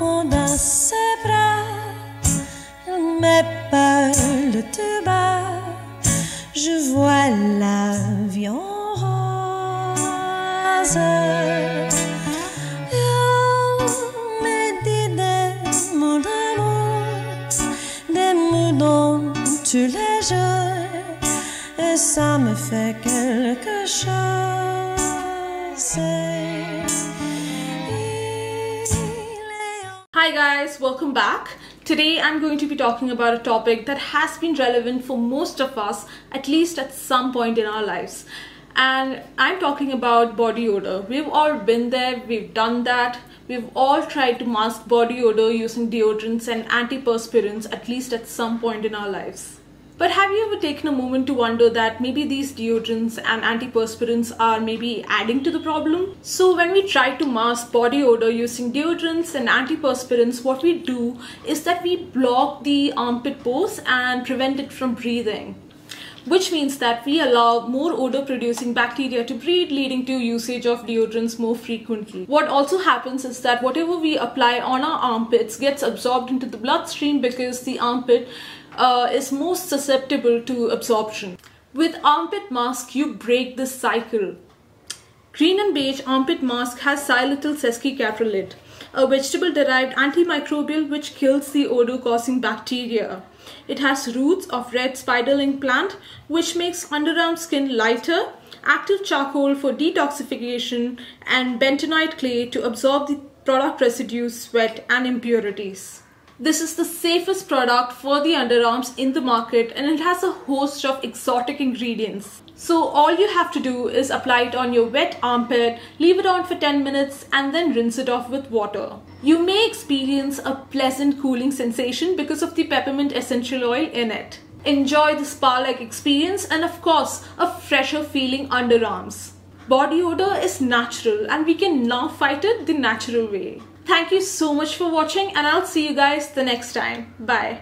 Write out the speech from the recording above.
fond dans ses bras, mes parle de bas, je vois l'avion rose. Il me dit des mots d'amour, des mots dont tu les jours, et ça me fait quelque chose. Hi guys, welcome back. Today I'm going to be talking about a topic that has been relevant for most of us at least at some point in our lives. And I'm talking about body odor. We've all been there, we've done that. We've all tried to mask body odor using deodorants and antiperspirants at least at some point in our lives. But have you ever taken a moment to wonder that maybe these deodorants and antiperspirants are maybe adding to the problem? So when we try to mask body odor using deodorants and antiperspirants, what we do is that we block the armpit pores and prevent it from breathing which means that we allow more odor producing bacteria to breed leading to usage of deodorants more frequently. What also happens is that whatever we apply on our armpits gets absorbed into the bloodstream because the armpit uh, is most susceptible to absorption. With armpit mask, you break this cycle. Green and beige armpit mask has xylityl sesquicaprylate, a vegetable-derived antimicrobial which kills the odor-causing bacteria. It has roots of red spiderling plant which makes underarm skin lighter, active charcoal for detoxification, and bentonite clay to absorb the product residues, sweat, and impurities. This is the safest product for the underarms in the market and it has a host of exotic ingredients. So all you have to do is apply it on your wet armpit, leave it on for 10 minutes and then rinse it off with water. You may experience a pleasant cooling sensation because of the peppermint essential oil in it. Enjoy the spa-like experience and of course a fresher feeling underarms. Body odor is natural and we can now fight it the natural way. Thank you so much for watching and I'll see you guys the next time. Bye.